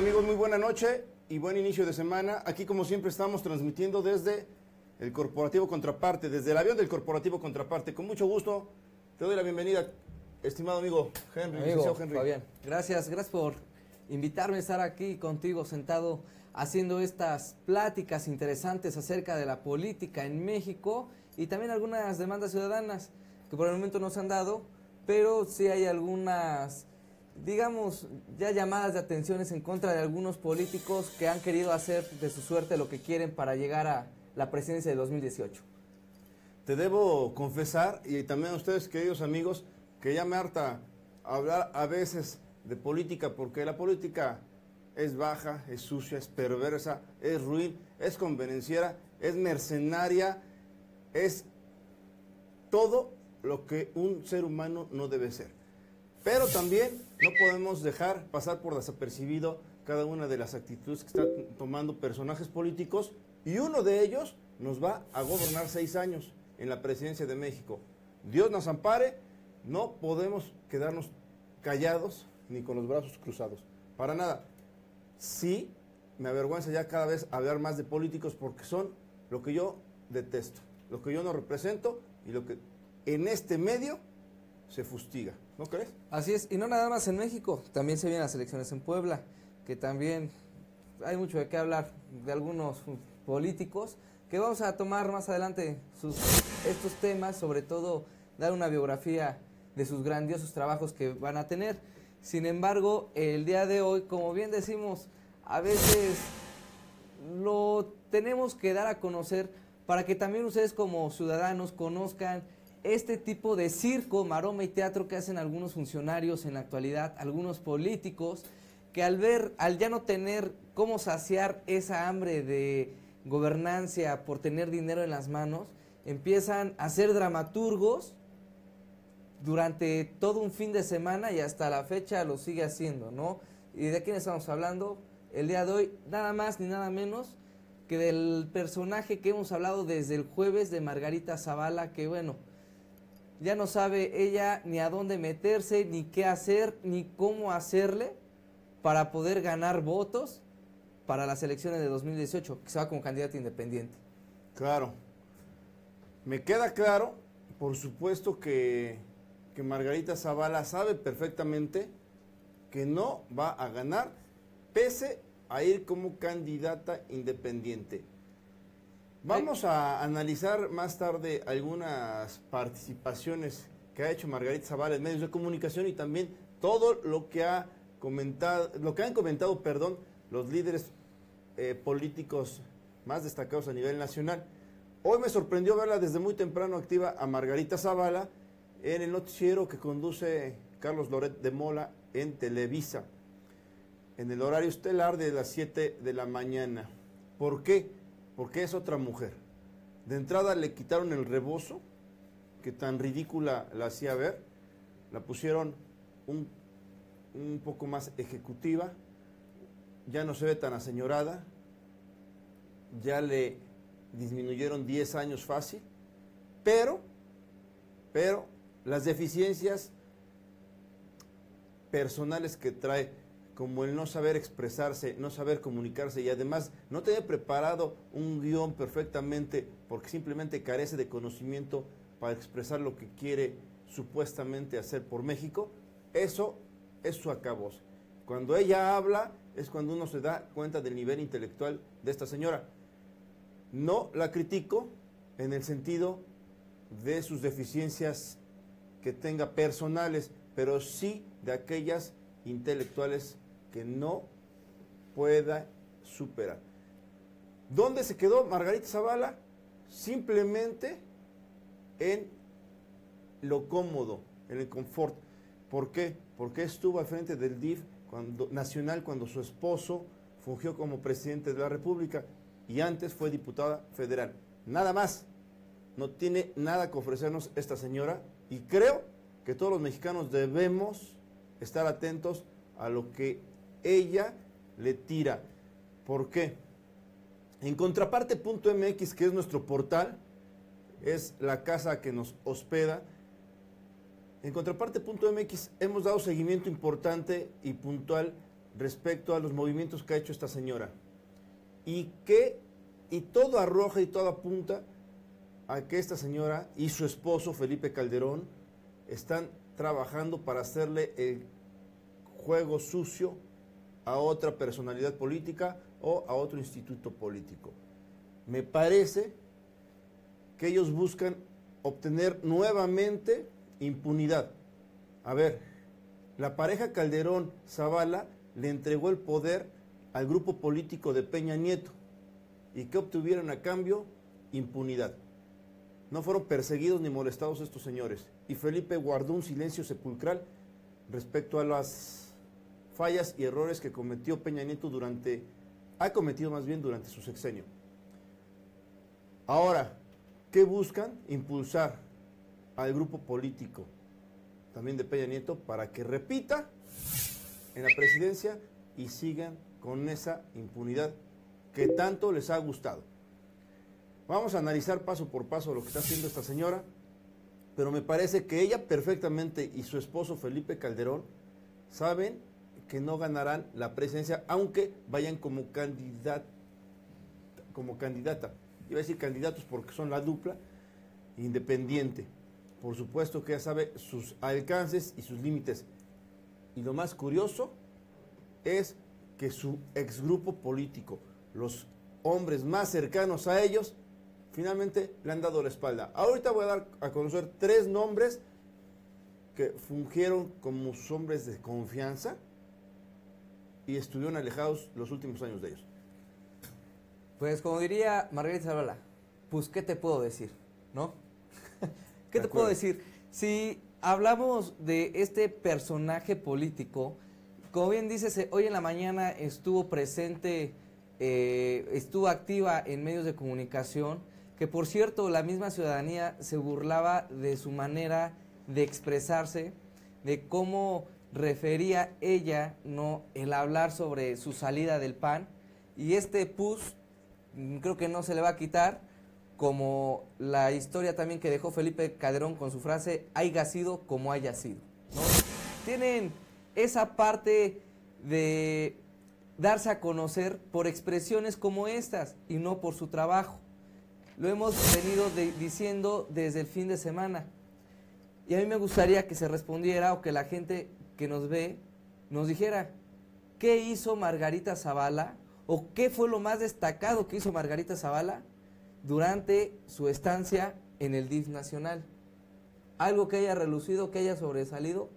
amigos, muy buena noche y buen inicio de semana. Aquí como siempre estamos transmitiendo desde el Corporativo Contraparte, desde el avión del Corporativo Contraparte. Con mucho gusto te doy la bienvenida, estimado amigo Henry. Amigo, Henry. Fabián, gracias, gracias por invitarme a estar aquí contigo sentado haciendo estas pláticas interesantes acerca de la política en México y también algunas demandas ciudadanas que por el momento no se han dado, pero sí hay algunas, digamos, ya llamadas de atenciones en contra de algunos políticos que han querido hacer de su suerte lo que quieren para llegar a la presidencia de 2018. Te debo confesar, y también a ustedes, queridos amigos, que ya me harta hablar a veces de política, porque la política es baja, es sucia, es perversa, es ruin, es convenenciera, es mercenaria, es todo lo que un ser humano no debe ser. Pero también no podemos dejar pasar por desapercibido cada una de las actitudes que están tomando personajes políticos y uno de ellos nos va a gobernar seis años en la presidencia de México. Dios nos ampare, no podemos quedarnos callados ni con los brazos cruzados. Para nada. Sí, me avergüenza ya cada vez hablar más de políticos porque son lo que yo detesto, lo que yo no represento y lo que en este medio se fustiga. ¿No crees? Así es, y no nada más en México, también se vienen las elecciones en Puebla, que también hay mucho de qué hablar de algunos políticos, que vamos a tomar más adelante estos temas, sobre todo dar una biografía de sus grandiosos trabajos que van a tener. Sin embargo, el día de hoy, como bien decimos, a veces lo tenemos que dar a conocer para que también ustedes como ciudadanos conozcan este tipo de circo, maroma y teatro que hacen algunos funcionarios en la actualidad, algunos políticos, que al ver, al ya no tener cómo saciar esa hambre de gobernancia por tener dinero en las manos, empiezan a ser dramaturgos durante todo un fin de semana y hasta la fecha lo sigue haciendo, ¿no? ¿Y de quién estamos hablando? El día de hoy, nada más ni nada menos que del personaje que hemos hablado desde el jueves de Margarita Zavala, que bueno, ya no sabe ella ni a dónde meterse, ni qué hacer, ni cómo hacerle para poder ganar votos para las elecciones de 2018, que se va como candidata independiente. Claro. Me queda claro, por supuesto, que, que Margarita Zavala sabe perfectamente que no va a ganar, pese a ir como candidata independiente. Vamos a analizar más tarde algunas participaciones que ha hecho Margarita Zavala en medios de comunicación y también todo lo que ha comentado, lo que han comentado, perdón, los líderes eh, políticos más destacados a nivel nacional. Hoy me sorprendió verla desde muy temprano activa a Margarita Zavala en el noticiero que conduce Carlos Loret de Mola en Televisa, en el horario estelar de las 7 de la mañana. ¿Por qué? Porque es otra mujer. De entrada le quitaron el rebozo, que tan ridícula la hacía ver, la pusieron un, un poco más ejecutiva, ya no se ve tan aseñorada, ya le disminuyeron 10 años fácil, pero, pero las deficiencias personales que trae, como el no saber expresarse, no saber comunicarse y además no tener preparado un guion perfectamente porque simplemente carece de conocimiento para expresar lo que quiere supuestamente hacer por México, eso es su acabos. Cuando ella habla es cuando uno se da cuenta del nivel intelectual de esta señora. No la critico en el sentido de sus deficiencias que tenga personales, pero sí de aquellas intelectuales que no pueda superar. ¿Dónde se quedó Margarita Zavala? Simplemente en lo cómodo, en el confort. ¿Por qué? Porque estuvo al frente del DIF cuando, nacional cuando su esposo fungió como presidente de la República y antes fue diputada federal. Nada más. No tiene nada que ofrecernos esta señora y creo que todos los mexicanos debemos estar atentos a lo que ella le tira. ¿Por qué? En contraparte.mx, que es nuestro portal, es la casa que nos hospeda. En contraparte.mx hemos dado seguimiento importante y puntual respecto a los movimientos que ha hecho esta señora. Y que, y todo arroja y todo apunta a que esta señora y su esposo Felipe Calderón están trabajando para hacerle el juego sucio a otra personalidad política o a otro instituto político. Me parece que ellos buscan obtener nuevamente impunidad. A ver, la pareja Calderón Zavala le entregó el poder al grupo político de Peña Nieto. ¿Y qué obtuvieron a cambio? Impunidad. No fueron perseguidos ni molestados estos señores. Y Felipe guardó un silencio sepulcral respecto a las fallas y errores que cometió Peña Nieto durante, ha cometido más bien durante su sexenio. Ahora, ¿qué buscan? Impulsar al grupo político también de Peña Nieto para que repita en la presidencia y sigan con esa impunidad que tanto les ha gustado. Vamos a analizar paso por paso lo que está haciendo esta señora, pero me parece que ella perfectamente y su esposo Felipe Calderón saben que no ganarán la presidencia, aunque vayan como candidata, como candidata. Iba a decir candidatos porque son la dupla independiente. Por supuesto que ella sabe sus alcances y sus límites. Y lo más curioso es que su exgrupo político, los hombres más cercanos a ellos, finalmente le han dado la espalda. Ahorita voy a dar a conocer tres nombres que fungieron como hombres de confianza y estuvieron alejados los últimos años de ellos. Pues como diría Margarita Zavala, pues ¿qué te puedo decir? ¿No? ¿Qué te puedo decir? Si hablamos de este personaje político, como bien dices, eh, hoy en la mañana estuvo presente, eh, estuvo activa en medios de comunicación, que por cierto la misma ciudadanía se burlaba de su manera de expresarse, de cómo refería ella no el hablar sobre su salida del PAN y este pus mm, creo que no se le va a quitar como la historia también que dejó Felipe Calderón con su frase haya sido como haya sido tienen esa parte de darse a conocer por expresiones como estas y no por su trabajo. Lo hemos venido diciendo desde el fin de semana. Y a mí me gustaría que se respondiera o que la gente que nos ve nos dijera, ¿qué hizo Margarita Zavala o qué fue lo más destacado que hizo Margarita Zavala durante su estancia en el DIF nacional? Algo que haya relucido, que haya sobresalido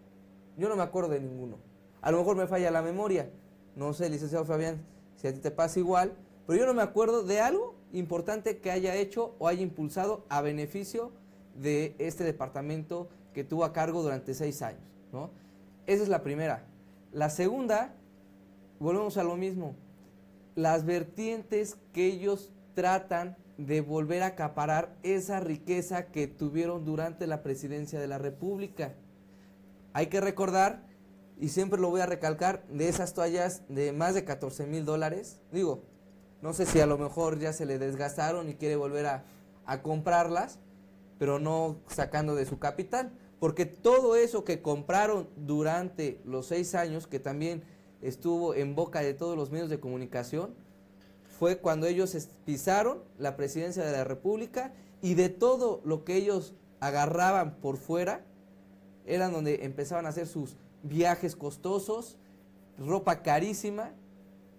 yo no me acuerdo de ninguno. A lo mejor me falla la memoria. No sé, licenciado Fabián, si a ti te pasa igual. Pero yo no me acuerdo de algo importante que haya hecho o haya impulsado a beneficio de este departamento que tuvo a cargo durante seis años. ¿no? Esa es la primera. La segunda, volvemos a lo mismo. Las vertientes que ellos tratan de volver a acaparar esa riqueza que tuvieron durante la presidencia de la República. Hay que recordar, y siempre lo voy a recalcar, de esas toallas de más de 14 mil dólares, digo, no sé si a lo mejor ya se le desgastaron y quiere volver a, comprarlas, pero no sacando de su capital. Porque todo eso que compraron durante los seis años, que también estuvo en boca de todos los medios de comunicación, fue cuando ellos pisaron la presidencia de la República y de todo lo que ellos agarraban por fuera, eran donde empezaban a hacer sus viajes costosos, ropa carísima,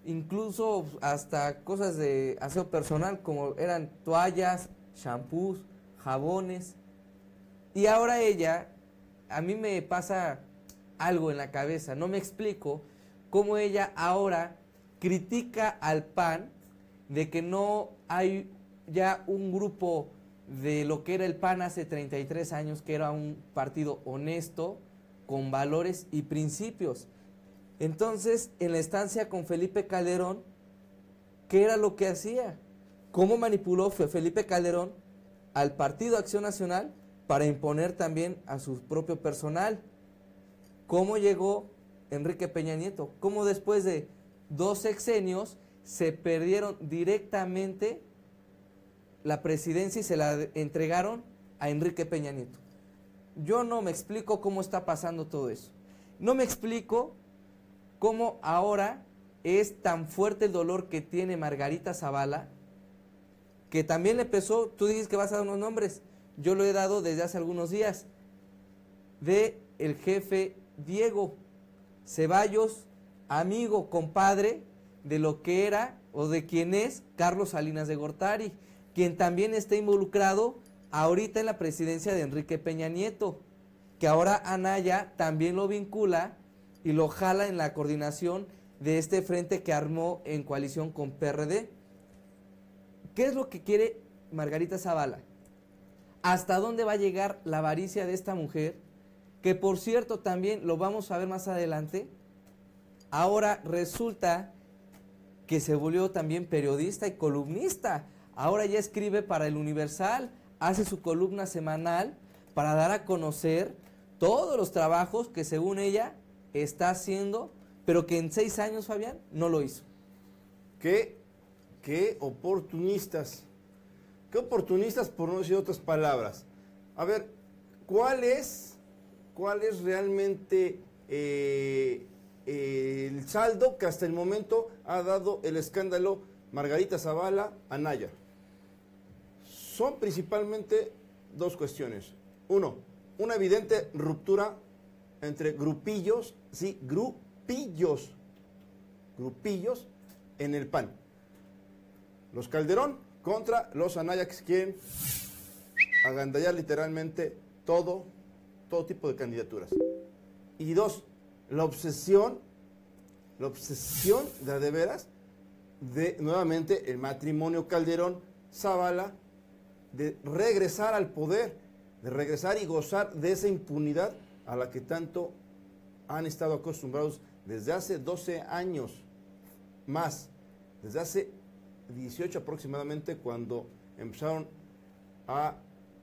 incluso hasta cosas de aseo personal como eran toallas, shampoos, jabones. Y ahora ella, a mí me pasa algo en la cabeza, no me explico cómo ella ahora critica al PAN de que no hay ya un grupo de lo que era el PAN hace 33 años, que era un partido honesto, con valores y principios. Entonces, en la estancia con Felipe Calderón, ¿qué era lo que hacía? ¿Cómo manipuló Felipe Calderón al Partido Acción Nacional para imponer también a su propio personal? ¿Cómo llegó Enrique Peña Nieto? ¿Cómo después de dos sexenios se perdieron directamente la presidencia y se la entregaron a Enrique Peña Nieto. Yo no me explico cómo está pasando todo eso. No me explico cómo ahora es tan fuerte el dolor que tiene Margarita Zavala, que también le empezó, tú dices que vas a dar unos nombres, yo lo he dado desde hace algunos días, de el jefe Diego Ceballos, amigo, compadre de lo que era o de quien es Carlos Salinas de Gortari, quien también está involucrado ahorita en la presidencia de Enrique Peña Nieto, que ahora Anaya también lo vincula y lo jala en la coordinación de este frente que armó en coalición con PRD. ¿Qué es lo que quiere Margarita Zavala? ¿Hasta dónde va a llegar la avaricia de esta mujer? Que por cierto también lo vamos a ver más adelante. Ahora resulta que se volvió también periodista y columnista. Ahora ya escribe para el Universal, hace su columna semanal para dar a conocer todos los trabajos que según ella está haciendo, pero que en seis años, Fabián, no lo hizo. Qué, qué oportunistas. Qué oportunistas por no decir otras palabras. A ver, ¿cuál es, cuál es realmente eh, eh, el saldo que hasta el momento ha dado el escándalo Margarita Zavala Anaya? Son principalmente dos cuestiones. Uno, una evidente ruptura entre grupillos, sí, grupillos, grupillos en el PAN. Los Calderón contra los Anaya que quieren agandallar literalmente todo, todo tipo de candidaturas. Y dos, la obsesión, la obsesión de de veras de nuevamente el matrimonio Calderón Zavala de regresar al poder, de regresar y gozar de esa impunidad a la que tanto han estado acostumbrados desde hace 12 años más, desde hace 18 aproximadamente cuando empezaron a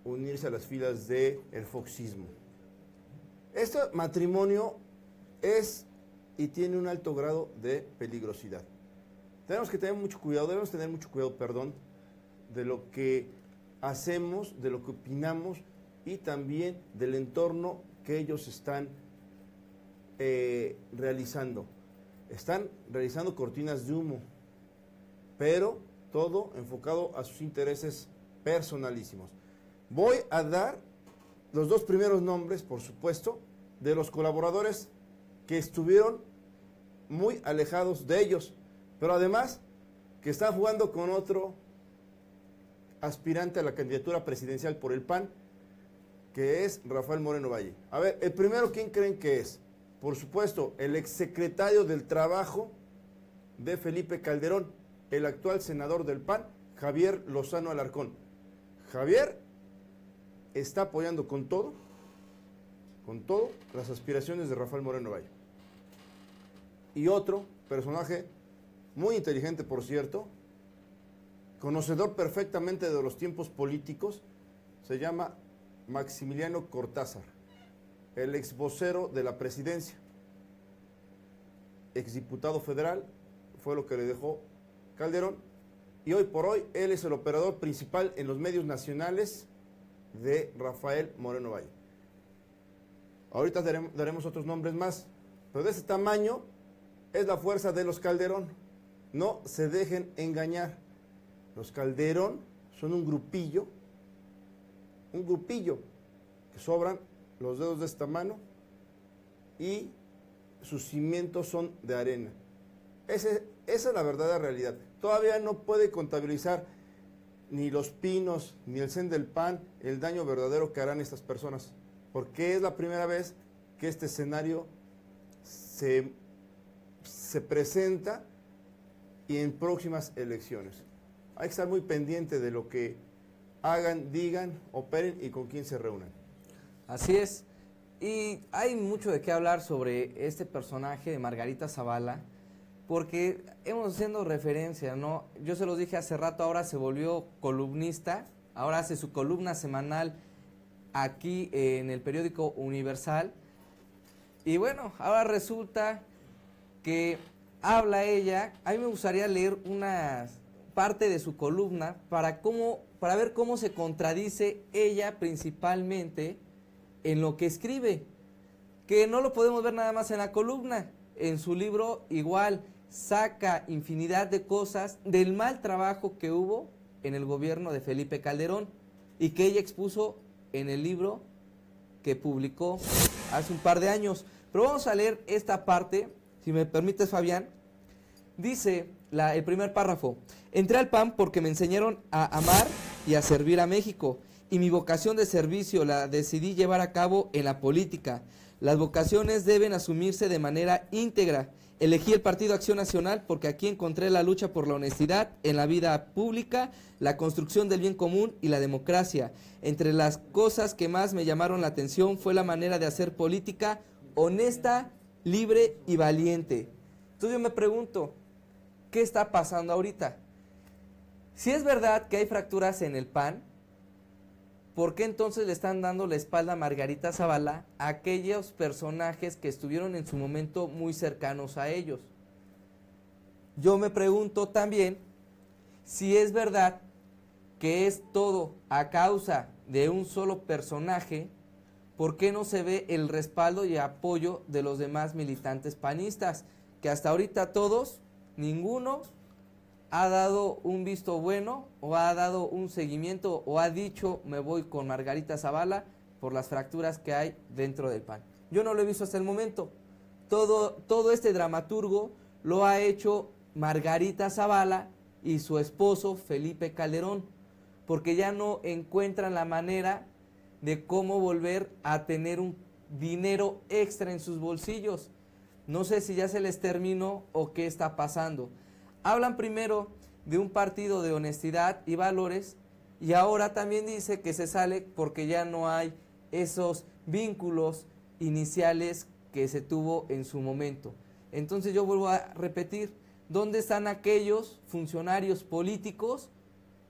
unirse a las filas del el foxismo. Este matrimonio es y tiene un alto grado de peligrosidad. Tenemos que tener mucho cuidado, debemos tener mucho cuidado, perdón, de lo que hacemos, de lo que opinamos y también del entorno que ellos están eh, realizando. Están realizando cortinas de humo, pero todo enfocado a sus intereses personalísimos. Voy a dar los dos primeros nombres, por supuesto, de los colaboradores que estuvieron muy alejados de ellos, pero además que están jugando con otro aspirante a la candidatura presidencial por el PAN, que es Rafael Moreno Valle. A ver, el primero, ¿quién creen que es? Por supuesto, el exsecretario del Trabajo de Felipe Calderón, el actual senador del PAN, Javier Lozano Alarcón. Javier está apoyando con todo, con todo, las aspiraciones de Rafael Moreno Valle. Y otro personaje muy inteligente, por cierto, conocedor perfectamente de los tiempos políticos, se llama Maximiliano Cortázar, el ex vocero de la presidencia, exdiputado federal, fue lo que le dejó Calderón, y hoy por hoy él es el operador principal en los medios nacionales de Rafael Moreno Valle. Ahorita daremos, otros nombres más, pero de ese tamaño es la fuerza de los Calderón. No se dejen engañar. Los Calderón son un grupillo, un grupillo que sobran los dedos de esta mano y sus cimientos son de arena. Ese, esa es la verdadera realidad. Todavía no puede contabilizar ni los pinos ni el CEN del PAN el daño verdadero que harán estas personas, porque es la primera vez que este escenario se, se presenta y en próximas elecciones. Hay que estar muy pendiente de lo que hagan, digan, operen y con quién se reúnan. Así es. Y hay mucho de qué hablar sobre este personaje de Margarita Zavala, porque hemos haciendo referencia, ¿no? Yo se los dije hace rato, ahora se volvió columnista, ahora hace su columna semanal aquí en el periódico Universal. Y bueno, ahora resulta que habla ella, a mí me gustaría leer una parte de su columna para, cómo, para ver cómo se contradice ella principalmente en lo que escribe, que no lo podemos ver nada más en la columna, en su libro igual saca infinidad de cosas del mal trabajo que hubo en el gobierno de Felipe Calderón y que ella expuso en el libro que publicó hace un par de años. Pero vamos a leer esta parte, si me permites Fabián. Dice la, el primer párrafo, entré al PAN porque me enseñaron a amar y a servir a México y mi vocación de servicio la decidí llevar a cabo en la política. Las vocaciones deben asumirse de manera íntegra. Elegí el Partido Acción Nacional porque aquí encontré la lucha por la honestidad en la vida pública, la construcción del bien común y la democracia. Entre las cosas que más me llamaron la atención fue la manera de hacer política honesta, libre y valiente. Entonces yo me pregunto, ¿qué está pasando ahorita? Si es verdad que hay fracturas en el PAN, ¿por qué entonces le están dando la espalda a Margarita Zavala a aquellos personajes que estuvieron en su momento muy cercanos a ellos? Yo me pregunto también si es verdad que es todo a causa de un solo personaje, ¿por qué no se ve el respaldo y apoyo de los demás militantes panistas? Que hasta ahorita todos, ninguno ha dado un visto bueno o ha dado un seguimiento o ha dicho me voy con Margarita Zavala por las fracturas que hay dentro del PAN. Yo no lo he visto hasta el momento. Todo, todo este dramaturgo lo ha hecho Margarita Zavala y su esposo Felipe Calderón, porque ya no encuentran la manera de cómo volver a tener un dinero extra en sus bolsillos. No sé si ya se les terminó o qué está pasando. Hablan primero de un partido de honestidad y valores y ahora también dice que se sale porque ya no hay esos vínculos iniciales que se tuvo en su momento. Entonces yo vuelvo a repetir, ¿dónde están aquellos funcionarios políticos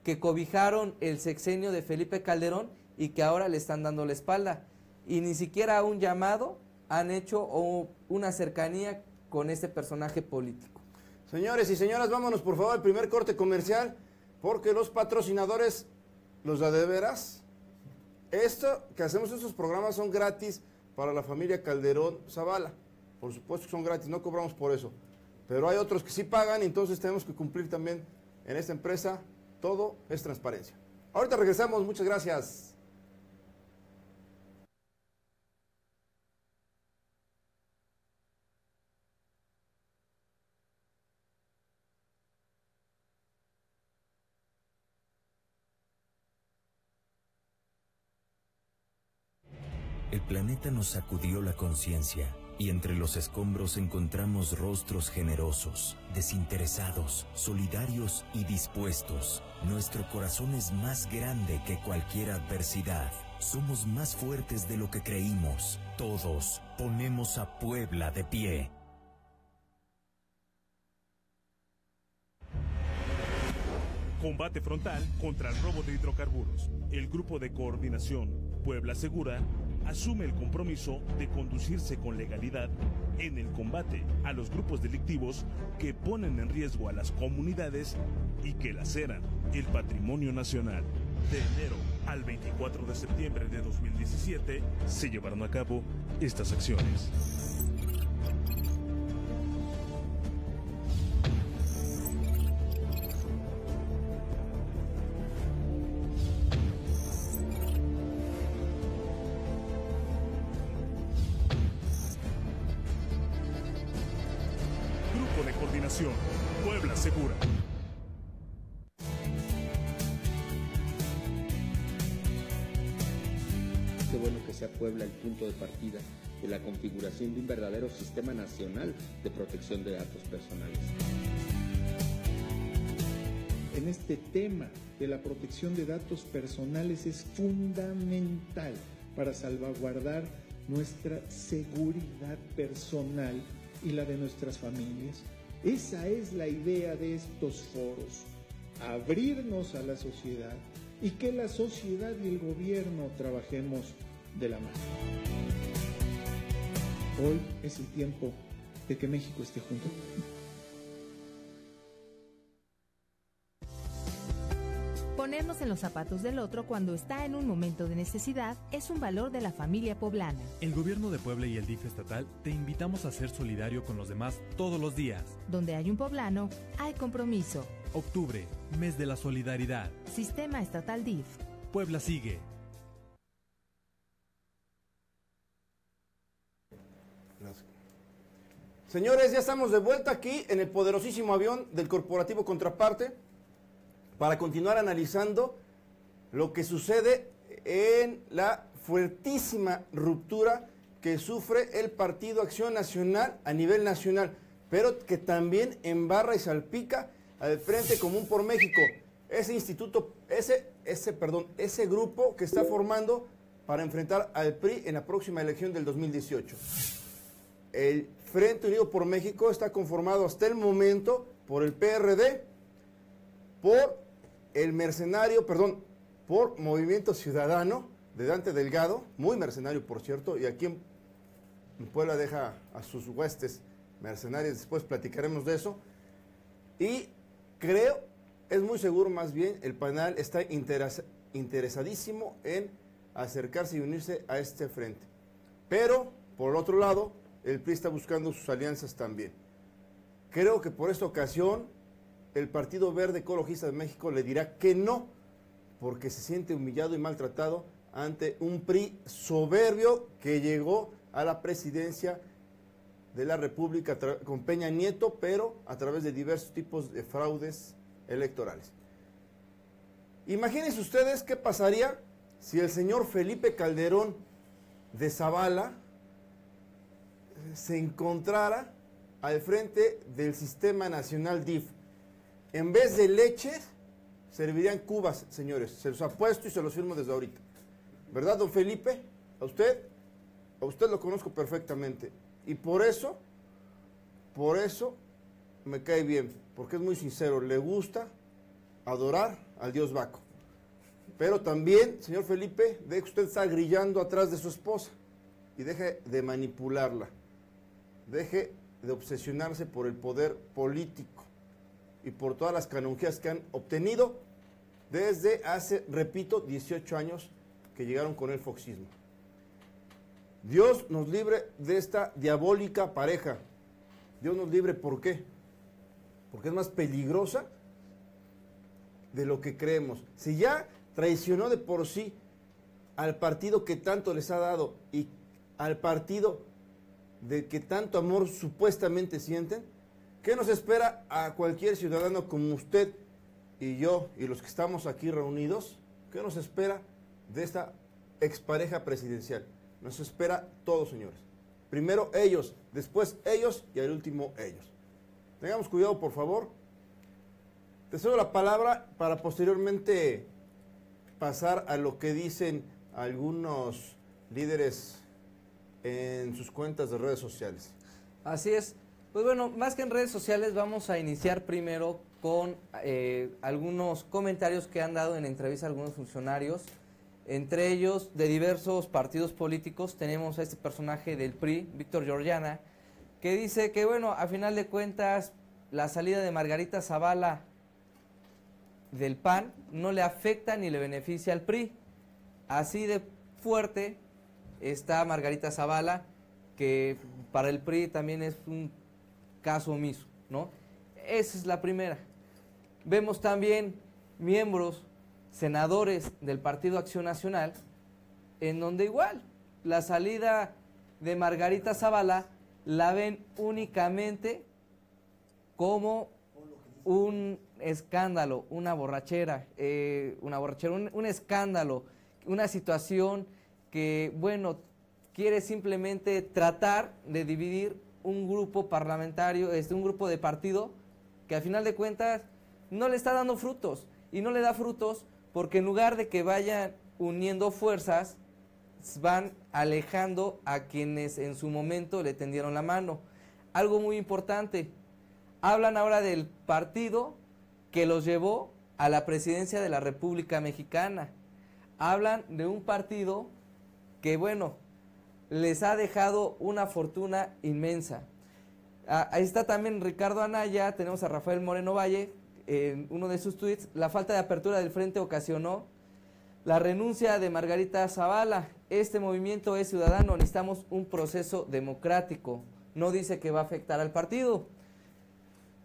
que cobijaron el sexenio de Felipe Calderón y que ahora le están dando la espalda? Y ni siquiera un llamado han hecho una cercanía con este personaje político. Señores y señoras, vámonos por favor al primer corte comercial, porque los patrocinadores, los de veras, esto que hacemos estos programas son gratis para la familia Calderón Zavala. Por supuesto que son gratis, no cobramos por eso. Pero hay otros que sí pagan, entonces tenemos que cumplir también en esta empresa. Todo es transparencia. Ahorita regresamos, muchas gracias. El planeta nos sacudió la conciencia y entre los escombros encontramos rostros generosos, desinteresados, solidarios y dispuestos. Nuestro corazón es más grande que cualquier adversidad. Somos más fuertes de lo que creímos. Todos ponemos a Puebla de pie. Combate frontal contra el robo de hidrocarburos. El Grupo de Coordinación Puebla Segura asume el compromiso de conducirse con legalidad en el combate a los grupos delictivos que ponen en riesgo a las comunidades y que laceran el patrimonio nacional. De enero al 24 de septiembre de 2017 se llevaron a cabo estas acciones. Puebla el punto de partida de la configuración de un verdadero sistema nacional de protección de datos personales. en este tema de la protección de datos personales es fundamental para salvaguardar nuestra seguridad personal y la de nuestras familias. Esa es la idea de estos foros, abrirnos a la sociedad y que la sociedad y el gobierno trabajemos de la mano. Hoy es el tiempo de que México esté junto. Ponernos en los zapatos del otro cuando está en un momento de necesidad es un valor de la familia poblana. El gobierno de Puebla y el DIF estatal te invitamos a ser solidario con los demás todos los días. Donde hay un poblano, hay compromiso. Octubre, mes de la solidaridad. Sistema estatal DIF. Puebla sigue. Señores, ya estamos de vuelta aquí en el poderosísimo avión del corporativo Contraparte para continuar analizando lo que sucede en la fuertísima ruptura que sufre el Partido Acción Nacional a nivel nacional, pero que también embarra y salpica al Frente Común por México. Ese instituto, ese, ese, perdón, ese grupo que está formando para enfrentar al PRI en la próxima elección del 2018. El Frente Unido por México está conformado hasta el momento por el PRD, por el mercenario, perdón, por Movimiento Ciudadano de Dante Delgado, muy mercenario por cierto, y aquí en Puebla deja a sus huestes mercenarios, después platicaremos de eso. Y creo, es muy seguro más bien, el panel está interesadísimo en acercarse y unirse a este frente. Pero, por otro lado, el PRI está buscando sus alianzas también. Creo que por esta ocasión el Partido Verde Ecologista de México le dirá que no, porque se siente humillado y maltratado ante un PRI soberbio que llegó a la presidencia de la República con Peña Nieto, pero a través de diversos tipos de fraudes electorales. Imagínense ustedes qué pasaría si el señor Felipe Calderón de Zavala se encontrara al frente del Sistema Nacional DIF. En vez de leche, servirían cubas, señores. Se los apuesto y se los firmo desde ahorita. ¿Verdad, don Felipe? ¿A usted? A usted lo conozco perfectamente. Y por eso, por eso me cae bien, porque es muy sincero, le gusta adorar al dios Baco. Pero también, señor Felipe, de que usted está grillando atrás de su esposa y deje de manipularla. Deje de obsesionarse por el poder político y por todas las canonjías que han obtenido desde hace, repito, 18 años que llegaron con el foxismo. Dios nos libre de esta diabólica pareja. Dios nos libre, ¿por qué? Porque es más peligrosa de lo que creemos. Si ya traicionó de por sí al partido que tanto les ha dado y al partido de que tanto amor supuestamente sienten, ¿qué nos espera a cualquier ciudadano como usted y yo y los que estamos aquí reunidos? ¿Qué nos espera de esta expareja presidencial? Nos espera todos, señores. Primero ellos, después ellos y al último ellos. Tengamos cuidado, por favor. Te cedo la palabra para posteriormente pasar a lo que dicen algunos líderes en sus cuentas de redes sociales. Así es. Pues bueno, más que en redes sociales, vamos a iniciar primero con eh, algunos comentarios que han dado en entrevista algunos funcionarios. Entre ellos, de diversos partidos políticos, tenemos a este personaje del PRI, Víctor Georgiana, que dice que, bueno, a final de cuentas, la salida de Margarita Zavala del PAN no le afecta ni le beneficia al PRI. Así de fuerte está Margarita Zavala, que para el PRI también es un caso omiso, ¿no? Esa es la primera. Vemos también miembros, senadores del Partido Acción Nacional, en donde igual la salida de Margarita Zavala la ven únicamente como un escándalo, una borrachera, eh, una borrachera, un escándalo, una situación que, bueno, quiere simplemente tratar de dividir un grupo parlamentario, este, un grupo de partido que al final de cuentas no le está dando frutos. Y no le da frutos porque en lugar de que vayan uniendo fuerzas, van alejando a quienes en su momento le tendieron la mano. Algo muy importante, hablan ahora del partido que los llevó a la presidencia de la República Mexicana. Hablan de un partido que bueno, les ha dejado una fortuna inmensa. Ah, ahí está también Ricardo Anaya, tenemos a Rafael Moreno Valle, en uno de sus tweets, la falta de apertura del frente ocasionó la renuncia de Margarita Zavala. Este movimiento es ciudadano, necesitamos un proceso democrático. No dice que va a afectar al partido.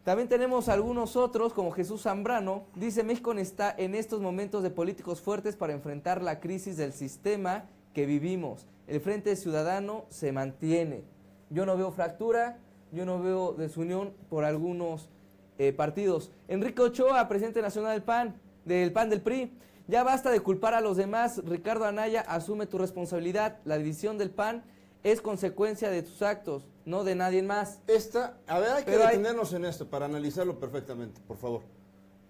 También tenemos algunos otros, como Jesús Zambrano, dice México está en estos momentos de políticos fuertes para enfrentar la crisis del sistema que vivimos. El Frente Ciudadano se mantiene. Yo no veo fractura, yo no veo desunión por algunos eh, partidos. Enrique Ochoa, presidente nacional del PAN, del PAN del PRI. Ya basta de culpar a los demás. Ricardo Anaya, asume tu responsabilidad. La división del PAN es consecuencia de tus actos, no de nadie más. Esta, a ver, hay que hay- detenernos en esto para analizarlo perfectamente, por favor.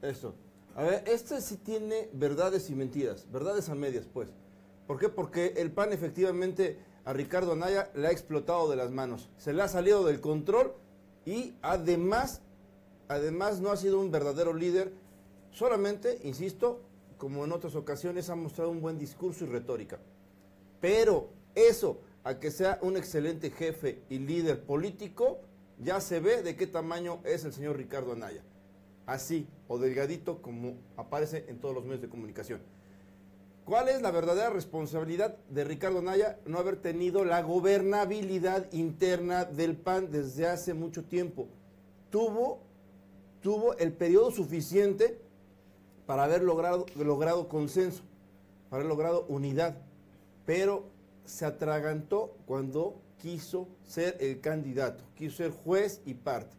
Esto. A ver, este sí tiene verdades y mentiras, verdades a medias, pues. ¿Por qué? Porque el PAN efectivamente a Ricardo Anaya le ha explotado de las manos. Se le ha salido del control y además, además no ha sido un verdadero líder. Solamente, insisto, como en otras ocasiones, ha mostrado un buen discurso y retórica. Pero eso, a que sea un excelente jefe y líder político, ya se ve de qué tamaño es el señor Ricardo Anaya. Así, o delgadito como aparece en todos los medios de comunicación. ¿Cuál es la verdadera responsabilidad de Ricardo Anaya? No haber tenido la gobernabilidad interna del PAN desde hace mucho tiempo. Tuvo, tuvo el periodo suficiente para haber logrado consenso, para haber logrado unidad, pero se atragantó cuando quiso ser el candidato, quiso ser juez y parte,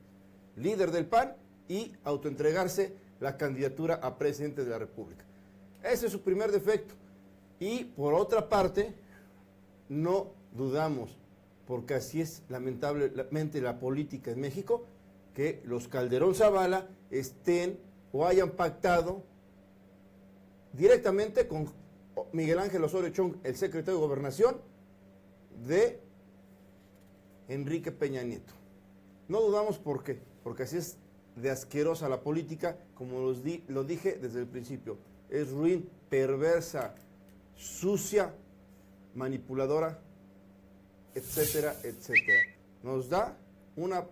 líder del PAN y autoentregarse la candidatura a presidente de la República. Ese es su primer defecto. Y por otra parte, no dudamos, porque así es lamentablemente la política en México, que los Calderón Zavala estén o hayan pactado directamente con Miguel Ángel Osorio Chong, el secretario de Gobernación de Enrique Peña Nieto. No dudamos por qué, porque así es de asquerosa la política, como los di- lo dije desde el principio. Es ruin, perversa, sucia, manipuladora, etcétera, etcétera. Nos da una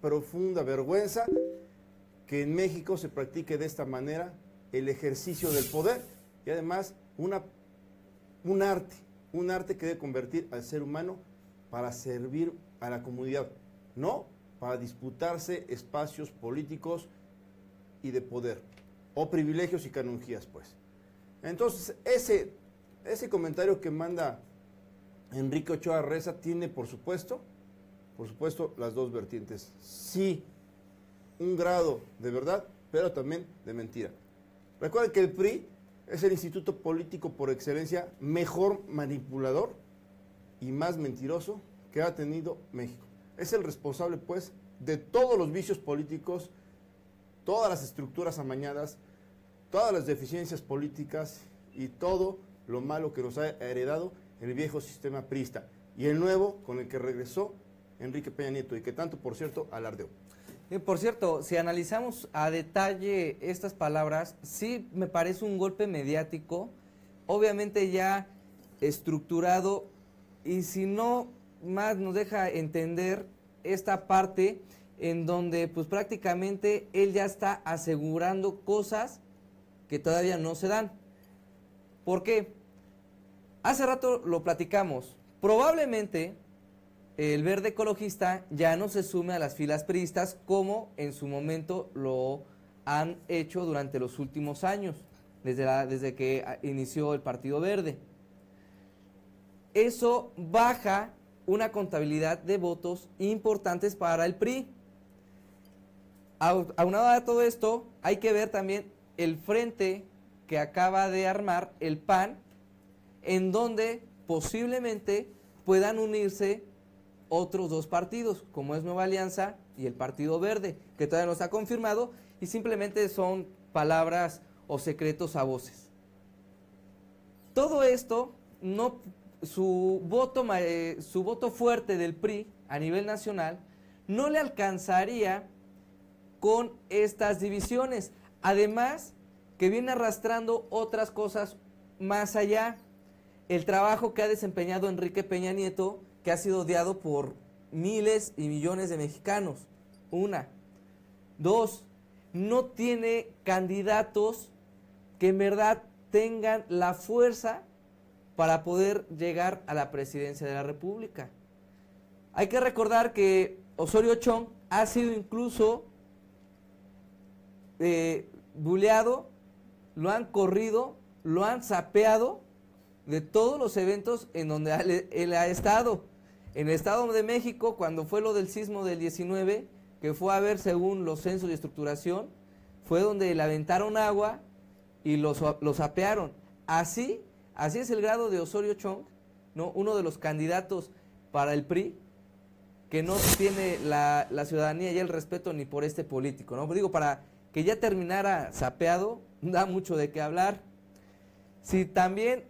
profunda vergüenza que en México se practique de esta manera el ejercicio del poder y además una, un arte, un arte que debe convertir al ser humano para servir a la comunidad, no para disputarse espacios políticos y de poder, o privilegios y canonjías, pues. Entonces, ese, ese comentario que manda Enrique Ochoa Reza tiene, por supuesto, por supuesto, las dos vertientes. Sí, un grado de verdad, pero también de mentira. Recuerden que el PRI es el instituto político por excelencia mejor manipulador y más mentiroso que ha tenido México. Es el responsable, pues, de todos los vicios políticos, todas las estructuras amañadas, todas las deficiencias políticas y todo lo malo que nos ha heredado el viejo sistema priista y el nuevo con el que regresó Enrique Peña Nieto y que tanto, por cierto, alardeó. Por cierto, si analizamos a detalle estas palabras, sí me parece un golpe mediático, obviamente ya estructurado, y si no más nos deja entender esta parte en donde pues prácticamente él ya está asegurando cosas que todavía no se dan. ¿Por qué? Hace rato lo platicamos. Probablemente el verde ecologista ya no se sume a las filas priistas como en su momento lo han hecho durante los últimos años, desde, desde que inició el Partido Verde. Eso baja una contabilidad de votos importantes para el PRI. Au- Aunado a todo esto, hay que ver también el frente que acaba de armar el PAN, en donde posiblemente puedan unirse otros dos partidos, como es Nueva Alianza y el Partido Verde, que todavía no está confirmado y simplemente son palabras o secretos a voces. Todo esto, no, su, voto, eh, su voto fuerte del PRI a nivel nacional no le alcanzaría con estas divisiones. Además, que viene arrastrando otras cosas más allá. El trabajo que ha desempeñado Enrique Peña Nieto, que ha sido odiado por miles y millones de mexicanos. Una. Dos, no tiene candidatos que en verdad tengan la fuerza para poder llegar a la presidencia de la República. Hay que recordar que Osorio Chong ha sido incluso eh, buleado, lo han corrido, lo han sapeado de todos los eventos en donde él, ha estado. En el Estado de México, cuando fue lo del sismo del 19, que fue a ver según los censos de estructuración, fue donde le aventaron agua y los sapearon. Así, así es el grado de Osorio Chong, ¿no? uno de los candidatos para el PRI, que no tiene la, la ciudadanía y el respeto ni por este político. ¿no? Digo, para que ya terminara sapeado, da mucho de qué hablar. Si también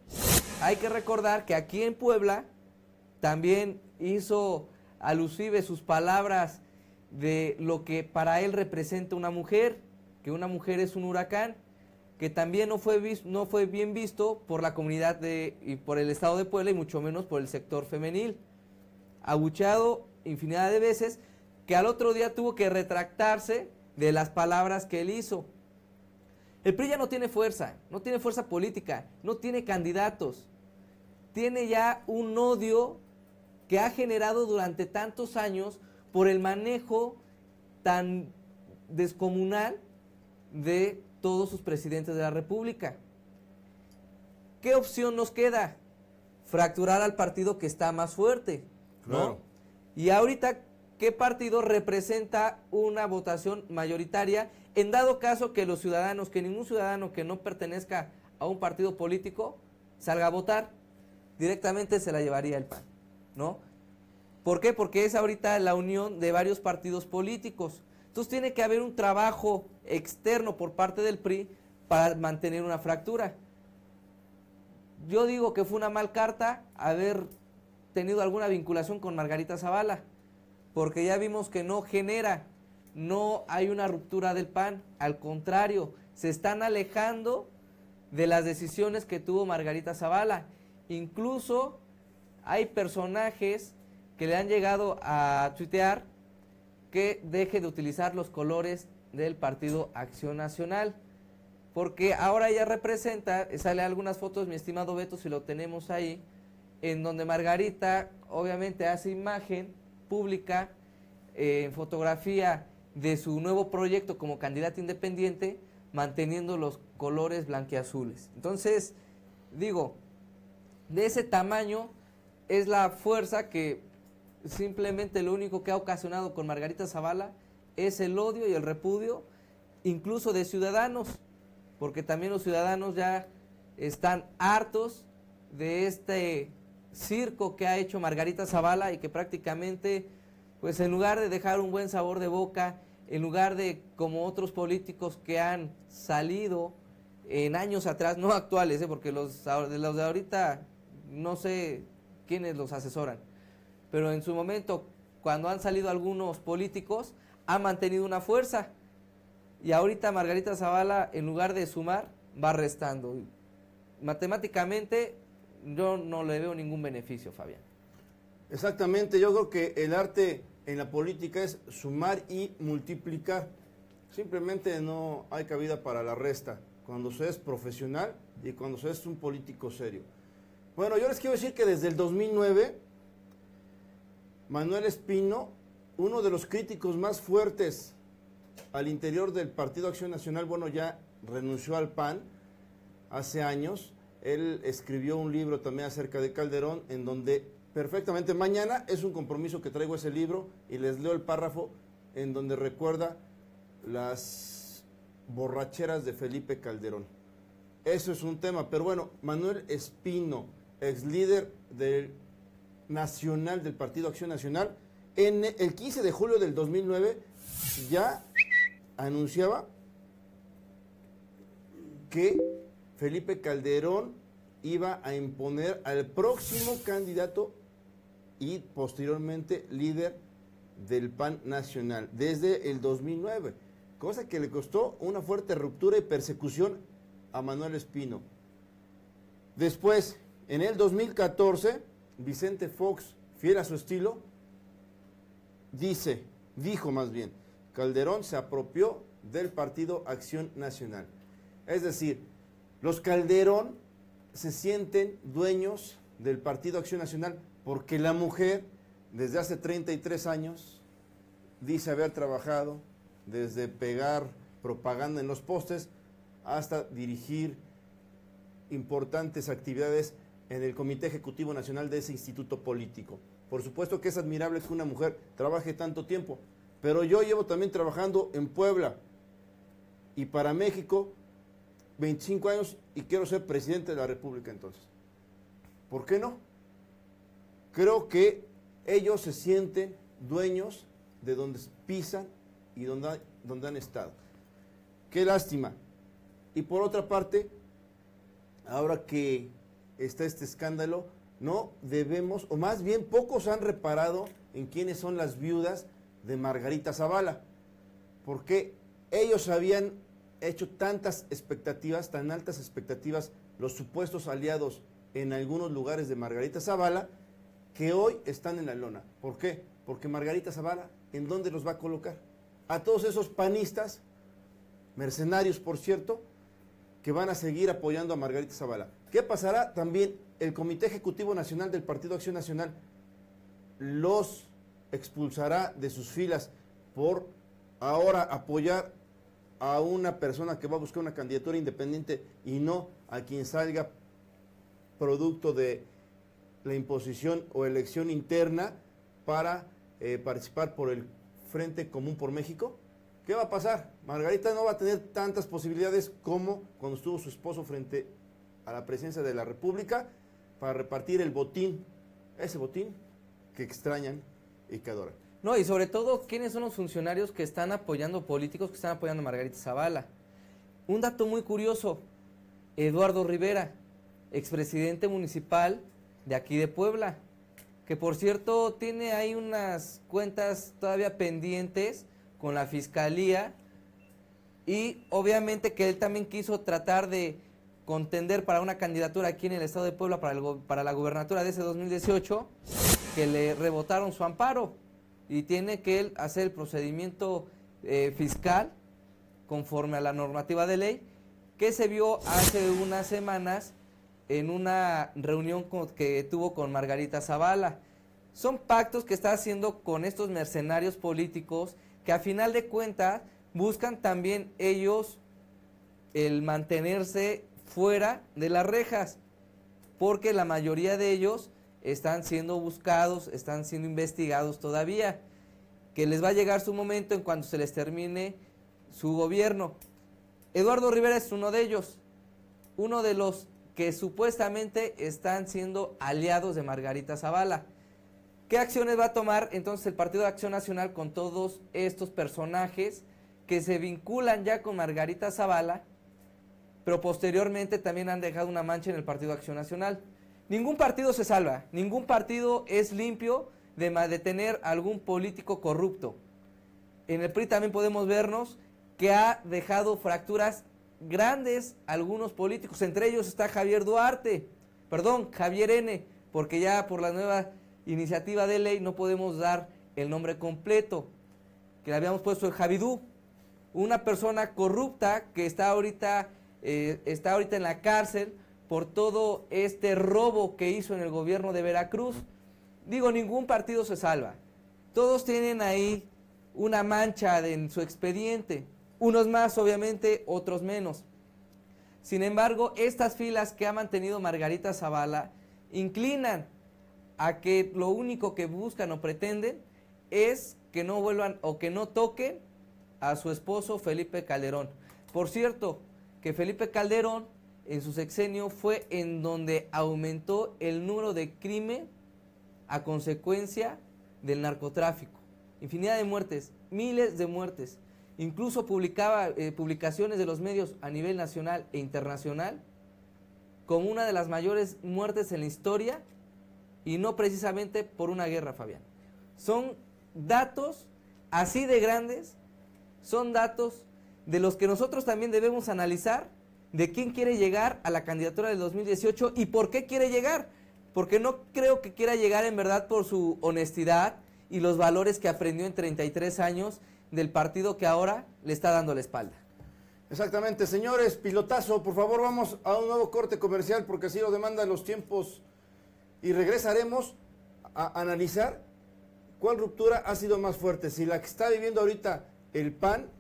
hay que recordar que aquí en Puebla también hizo alusive sus palabras de lo que para él representa una mujer, que una mujer es un huracán, que también no fue, no fue bien visto por la comunidad de, y por el Estado de Puebla y mucho menos por el sector femenil. Abucheado infinidad de veces, que al otro día tuvo que retractarse de las palabras que él hizo. El PRI ya no tiene fuerza, no tiene fuerza política, no tiene candidatos, tiene ya un odio que ha generado durante tantos años por el manejo tan descomunal de todos sus presidentes de la República. ¿Qué opción nos queda? Fracturar al partido que está más fuerte. ¿no? Claro. Y ahorita, ¿qué partido representa una votación mayoritaria? En dado caso que los ciudadanos, que ningún ciudadano que no pertenezca a un partido político salga a votar, directamente se la llevaría el PAN, ¿no? ¿Por qué? Porque es ahorita la unión de varios partidos políticos. Entonces tiene que haber un trabajo externo por parte del PRI para mantener una fractura. Yo digo que fue una mal carta haber tenido alguna vinculación con Margarita Zavala, porque ya vimos que no genera, no hay una ruptura del PAN, al contrario, se están alejando de las decisiones que tuvo Margarita Zavala. Incluso hay personajes que le han llegado a tuitear que deje de utilizar los colores del Partido Acción Nacional. Porque ahora ella representa, sale algunas fotos, mi estimado Beto, si lo tenemos ahí, en donde Margarita obviamente hace imagen pública eh, en fotografía de su nuevo proyecto como candidata independiente, manteniendo los colores blanquiazules. Entonces, digo, de ese tamaño es la fuerza que simplemente lo único que ha ocasionado con Margarita Zavala es el odio y el repudio, incluso de ciudadanos, porque también los ciudadanos ya están hartos de este circo que ha hecho Margarita Zavala y que prácticamente, pues en lugar de dejar un buen sabor de boca, en lugar de como otros políticos que han salido en años atrás, no actuales, ¿eh? porque los, los de ahorita no sé quiénes los asesoran, pero en su momento, cuando han salido algunos políticos, ha mantenido una fuerza. Y ahorita Margarita Zavala, en lugar de sumar, va restando. Matemáticamente, yo no le veo ningún beneficio, Fabián. Exactamente, yo creo que el arte en la política es sumar y multiplicar. Simplemente no hay cabida para la resta cuando se es profesional y cuando se es un político serio. Bueno, yo les quiero decir que desde el 2009, Manuel Espino, uno de los críticos más fuertes al interior del Partido Acción Nacional, bueno, ya renunció al PAN hace años. Él escribió un libro también acerca de Calderón, en donde perfectamente, mañana es un compromiso que traigo ese libro y les leo el párrafo en donde recuerda las borracheras de Felipe Calderón. Eso es un tema, pero bueno, Manuel Espino, ex líder del nacional del Partido Acción Nacional, en el 15 de julio del 2009 ya anunciaba que Felipe Calderón iba a imponer al próximo candidato y posteriormente líder del PAN nacional desde el 2009, cosa que le costó una fuerte ruptura y persecución a Manuel Espino. Después, en el 2014, Vicente Fox, fiel a su estilo, dice, dijo más bien, Calderón se apropió del Partido Acción Nacional. Es decir, los Calderón se sienten dueños del Partido Acción Nacional porque la mujer desde hace 33 años dice haber trabajado desde pegar propaganda en los postes hasta dirigir importantes actividades en el Comité Ejecutivo Nacional de ese instituto político. Por supuesto que es admirable que una mujer trabaje tanto tiempo, pero yo llevo también trabajando en Puebla y para México 25 años y quiero ser presidente de la República entonces. ¿Por qué no? Creo que ellos se sienten dueños de donde pisan y donde, donde han estado. Qué lástima. Y por otra parte, ahora que está este escándalo, no debemos, o más bien pocos han reparado en quiénes son las viudas de Margarita Zavala, porque ellos habían hecho tantas expectativas, tan altas expectativas, los supuestos aliados en algunos lugares de Margarita Zavala, que hoy están en la lona. ¿Por qué? Porque Margarita Zavala, ¿en dónde los va a colocar? A todos esos panistas, mercenarios por cierto, que van a seguir apoyando a Margarita Zavala. ¿Qué pasará? También el Comité Ejecutivo Nacional del Partido Acción Nacional los expulsará de sus filas por ahora apoyar a una persona que va a buscar una candidatura independiente y no a quien salga producto de la imposición o elección interna para eh, participar por el Frente Común por México? ¿Qué va a pasar? Margarita no va a tener tantas posibilidades como cuando estuvo su esposo frente a la presidencia de la República para repartir el botín, ese botín que extrañan y que adoran. No, y sobre todo, ¿quiénes son los funcionarios que están apoyando, políticos que están apoyando a Margarita Zavala? Un dato muy curioso, Eduardo Rivera, expresidente municipal de aquí de Puebla, que por cierto tiene ahí unas cuentas todavía pendientes con la fiscalía y obviamente que él también quiso tratar de contender para una candidatura aquí en el estado de Puebla para, el, para la gubernatura de ese 2018, que le rebotaron su amparo y tiene que hacer el procedimiento eh, fiscal conforme a la normativa de ley que se vio hace unas semanas en una reunión que tuvo con Margarita Zavala. Son pactos que está haciendo con estos mercenarios políticos que a final de cuentas buscan también ellos el mantenerse fuera de las rejas, porque la mayoría de ellos están siendo buscados, están siendo investigados todavía, que les va a llegar su momento en cuanto se les termine su gobierno. Eduardo Rivera es uno de ellos, uno de los que supuestamente están siendo aliados de Margarita Zavala. ¿Qué acciones va a tomar entonces el Partido de Acción Nacional con todos estos personajes que se vinculan ya con Margarita Zavala, pero posteriormente también han dejado una mancha en el Partido de Acción Nacional? Ningún partido se salva, ningún partido es limpio de, de tener algún político corrupto. En el PRI también podemos vernos que ha dejado fracturas grandes algunos políticos, entre ellos está Javier Duarte, perdón, Javier N, porque ya por la nueva iniciativa de ley no podemos dar el nombre completo, que le habíamos puesto el Javidú, una persona corrupta que está ahorita, eh, está ahorita en la cárcel por todo este robo que hizo en el gobierno de Veracruz. Digo, ningún partido se salva. Todos tienen ahí una mancha en su expediente. Unos más, obviamente, otros menos. Sin embargo, estas filas que ha mantenido Margarita Zavala inclinan a que lo único que buscan o pretenden es que no vuelvan o que no toquen a su esposo Felipe Calderón. Por cierto, que Felipe Calderón en su sexenio fue en donde aumentó el número de crimen a consecuencia del narcotráfico. Infinidad de muertes, miles de muertes. Incluso publicaba eh, publicaciones de los medios a nivel nacional e internacional como una de las mayores muertes en la historia y no precisamente por una guerra, Fabián. Son datos así de grandes, son datos de los que nosotros también debemos analizar de quién quiere llegar a la candidatura del 2018 y por qué quiere llegar. Porque no creo que quiera llegar en verdad por su honestidad y los valores que aprendió en 33 años del partido que ahora le está dando la espalda. Exactamente, señores, pilotazo, por favor vamos a un nuevo corte comercial porque así lo demandan los tiempos y regresaremos a analizar cuál ruptura ha sido más fuerte, si la que está viviendo ahorita el PAN,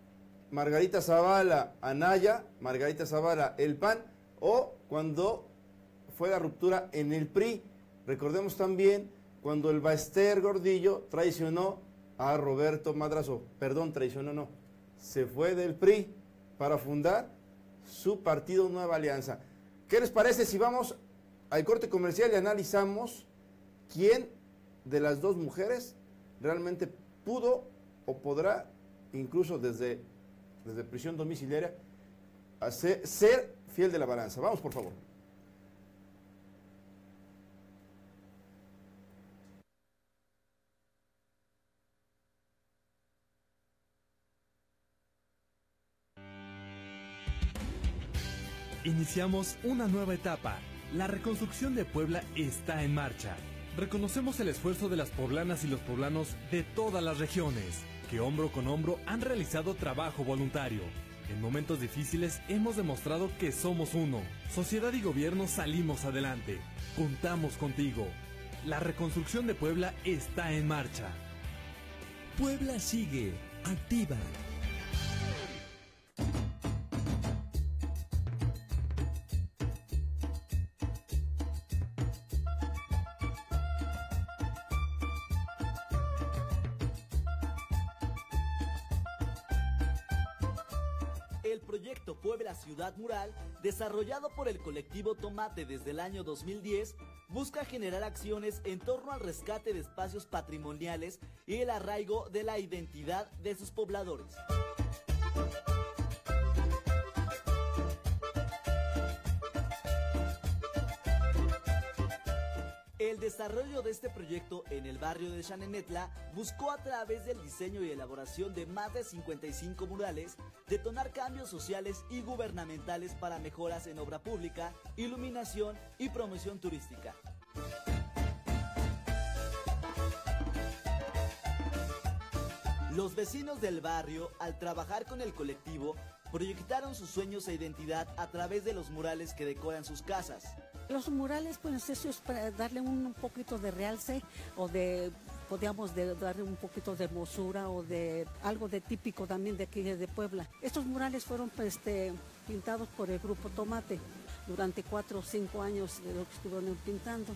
Margarita Zavala, Anaya, Margarita Zavala, el PAN, o cuando fue la ruptura en el PRI. Recordemos también cuando el Baester Gordillo traicionó a Roberto Madrazo, perdón, traicionó no, se fue del PRI para fundar su partido Nueva Alianza. ¿Qué les parece si vamos al corte comercial y analizamos quién de las dos mujeres realmente pudo o podrá, incluso desde, desde prisión domiciliaria, hacer, ser fiel de la balanza? Vamos, por favor. Iniciamos una nueva etapa. La reconstrucción de Puebla está en marcha. Reconocemos el esfuerzo de las poblanas y los poblanos de todas las regiones, que hombro con hombro han realizado trabajo voluntario. En momentos difíciles hemos demostrado que somos uno. Sociedad y gobierno salimos adelante. Contamos contigo. La reconstrucción de Puebla está en marcha. Puebla sigue, activa. Desarrollado por el colectivo Tomate desde el año 2010, busca generar acciones en torno al rescate de espacios patrimoniales y el arraigo de la identidad de sus pobladores. Desarrollo de este proyecto en el barrio de Chanenetla buscó a través del diseño y elaboración de más de 55 murales detonar cambios sociales y gubernamentales para mejoras en obra pública, iluminación y promoción turística. Los vecinos del barrio, al trabajar con el colectivo, proyectaron sus sueños e identidad a través de los murales que decoran sus casas. Los murales, pues eso es para darle un poquito de realce o de, podríamos de, darle un poquito de hermosura o de algo de típico también de aquí de Puebla. Estos murales fueron pues, este, pintados por el grupo Tomate durante cuatro o cinco años de lo que estuvieron pintando.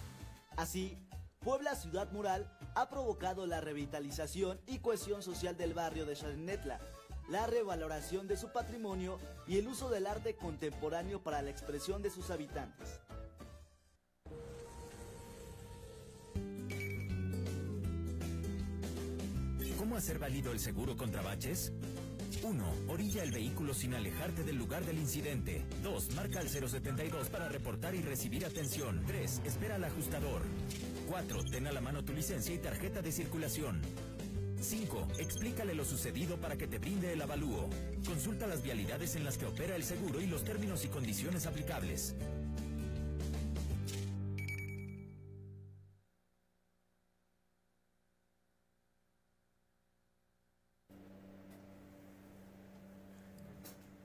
Así, Puebla Ciudad Mural ha provocado la revitalización y cohesión social del barrio de Chanetla, la revaloración de su patrimonio y el uso del arte contemporáneo para la expresión de sus habitantes. ¿Cómo hacer válido el seguro contra baches? 1. Orilla el vehículo sin alejarte del lugar del incidente. 2. Marca al 072 para reportar y recibir atención. 3. Espera al ajustador. 4. Ten a la mano tu licencia y tarjeta de circulación. 5. Explícale lo sucedido para que te brinde el avalúo. Consulta las vialidades en las que opera el seguro y los términos y condiciones aplicables.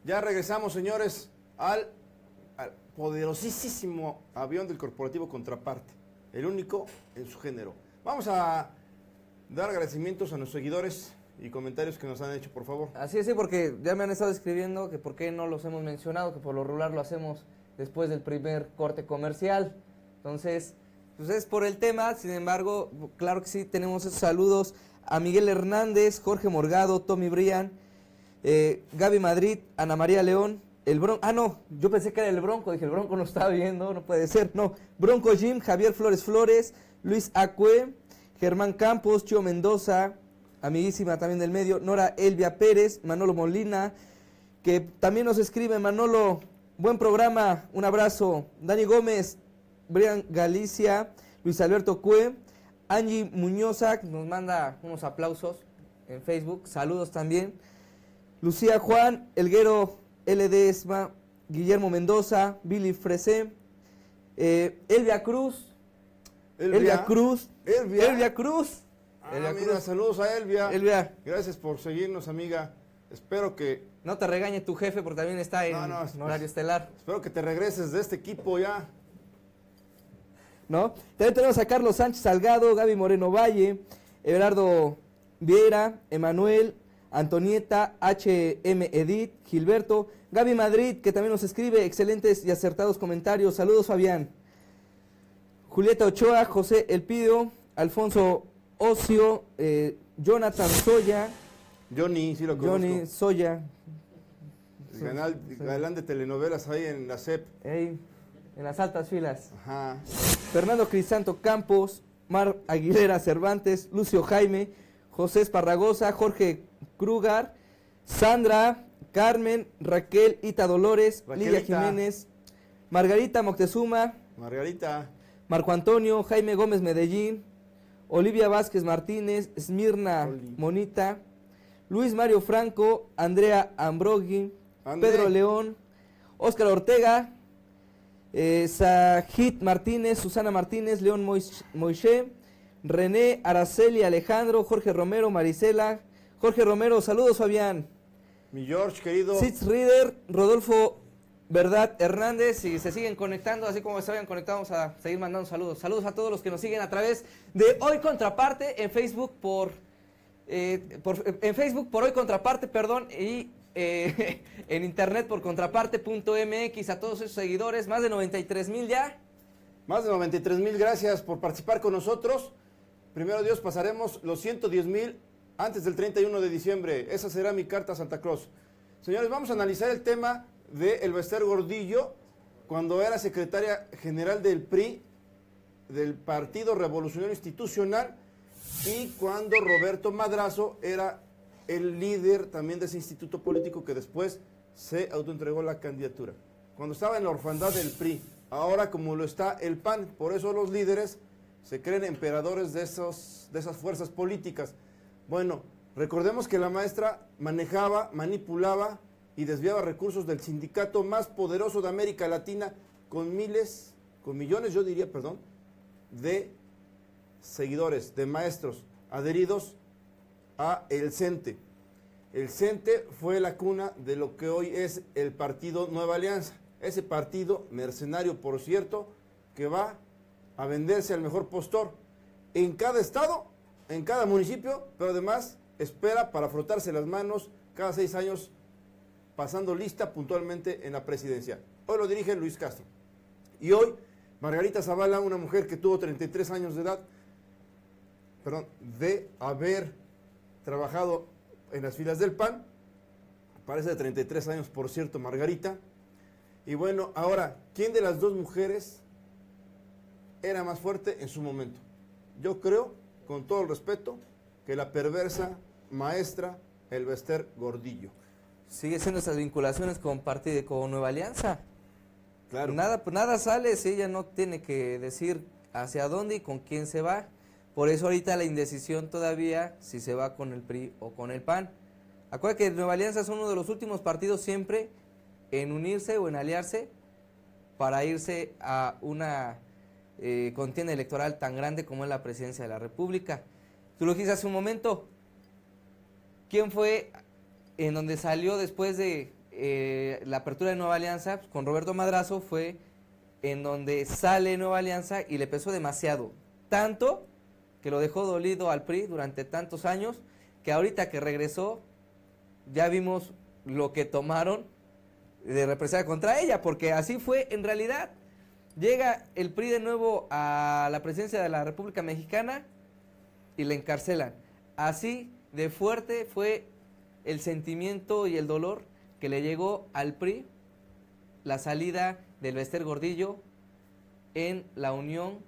Ya regresamos, señores, al, poderosísimo avión del corporativo Contraparte, el único en su género. Vamos a dar agradecimientos a nuestros seguidores y comentarios que nos han hecho, por favor. Así es, sí, porque ya me han estado escribiendo que por qué no los hemos mencionado, que por lo regular lo hacemos después del primer corte comercial. Entonces, pues es por el tema, sin embargo, claro que sí, tenemos esos saludos a Miguel Hernández, Jorge Morgado, Tommy Brian, eh, Gaby Madrid, Ana María León, el Bronco, ah no, yo pensé que era el Bronco, dije el Bronco no estaba viendo, no puede ser, no, Bronco Jim, Javier Flores Flores, Luis Acue, Germán Campos, Chio Mendoza, amiguísima también del medio, Nora Elvia Pérez, Manolo Molina, que también nos escribe Manolo, buen programa, un abrazo, Dani Gómez, Brian Galicia, Luis Alberto Cue, Angie Muñoza, nos manda unos aplausos en Facebook, saludos también, Lucía Juan, Elguero LD Esma, Guillermo Mendoza, Billy Fresé, eh, Elvia Cruz, Elvia, Cruz, Elvia. Elvia Cruz, Ah, Elvia mira, Cruz. saludos a Elvia. Elvia. Gracias por seguirnos, amiga. Espero que, No te regañe tu jefe porque también está en, No, no, horario estelar. espero que te regreses de este equipo ya. ¿no? También tenemos a Carlos Sánchez Salgado, Gaby Moreno Valle, Everardo Vieira, Emanuel, Antonieta, HM Edith, Gilberto, Gaby Madrid, que también nos escribe excelentes y acertados comentarios. Saludos, Fabián. Julieta Ochoa, José Elpidio, Alfonso Ocio, eh, Jonathan Soya, Johnny, sí lo conozco. Johnny Soya, El canal, de telenovelas ahí en la CEP. ey, en las altas filas. Ajá. Fernando Crisanto Campos, Mar Aguilera Cervantes, Lucio Jaime, José Esparragosa, Jorge Krugar, Sandra, Carmen, Raquel Ita Dolores, Lidia. Jiménez, Margarita Moctezuma, Margarita. Marco Antonio, Jaime Gómez Medellín, Olivia Vázquez Martínez, Esmirna Oli. Monita, Luis Mario Franco, Andrea Ambrogui, André. Pedro León, Óscar Ortega, eh, Martínez, Susana Martínez, León Mois- Moishe, René Araceli Alejandro, Jorge Romero, Marisela, Jorge Romero, saludos Fabián, Mi George, querido. Sitz Reader, Rodolfo Verdad Hernández, y se siguen conectando, así como se vayan conectando, vamos a seguir mandando saludos. Saludos a todos los que nos siguen a través de Hoy Contraparte en Facebook por, eh, por- en Facebook por Hoy Contraparte, perdón, y eh, en internet por contraparte.mx a todos esos seguidores, más de 93 mil ya. Más de 93 mil gracias por participar con nosotros. Primero Dios, pasaremos los 110 mil antes del 31 de diciembre. Esa será mi carta a Santa Claus. Señores, vamos a analizar el tema de Elvester Gordillo cuando era secretaria general del PRI, del Partido Revolucionario Institucional, y cuando Roberto Madrazo era el líder también de ese instituto político que después se autoentregó la candidatura. Cuando estaba en la orfandad del PRI, ahora como lo está el PAN, por eso los líderes se creen emperadores de, esos, de esas fuerzas políticas. Bueno, recordemos que la maestra manejaba, manipulaba y desviaba recursos del sindicato más poderoso de América Latina con miles, con millones, yo diría, perdón, de seguidores, de maestros adheridos a el CENTE. El CENTE fue la cuna de lo que hoy es el partido Nueva Alianza. Ese partido mercenario, por cierto, que va a venderse al mejor postor en cada estado, en cada municipio, pero además espera para frotarse las manos cada seis años, pasando lista puntualmente en la presidencia. Hoy lo dirige Luis Castro. Y hoy, Margarita Zavala, una mujer que tuvo 33 años de edad, perdón, de haber trabajado en las filas del PAN, parece de 33 años, por cierto, Margarita. Y bueno, ahora, ¿quién de las dos mujeres era más fuerte en su momento? Yo creo, con todo el respeto, que la perversa maestra Elvester Gordillo. Sigue siendo esas vinculaciones con, partido, con Nueva Alianza. Claro. Nada, pues nada sale si ella no tiene que decir hacia dónde y con quién se va. Por eso ahorita la indecisión todavía si se va con el PRI o con el PAN. Acuérdate que Nueva Alianza es uno de los últimos partidos siempre en unirse o en aliarse para irse a una eh, contienda electoral tan grande como es la presidencia de la República. Tú lo dijiste hace un momento. ¿Quién fue en donde salió después de eh, la apertura de Nueva Alianza pues, con Roberto Madrazo? Fue en donde sale Nueva Alianza y le pesó demasiado. Tanto que lo dejó dolido al PRI durante tantos años que ahorita que regresó ya vimos lo que tomaron de represalia contra ella, porque así fue en realidad. Llega el PRI de nuevo a la presidencia de la República Mexicana y la encarcelan. Así de fuerte fue el sentimiento y el dolor que le llegó al PRI la salida del Bester Gordillo en la Unión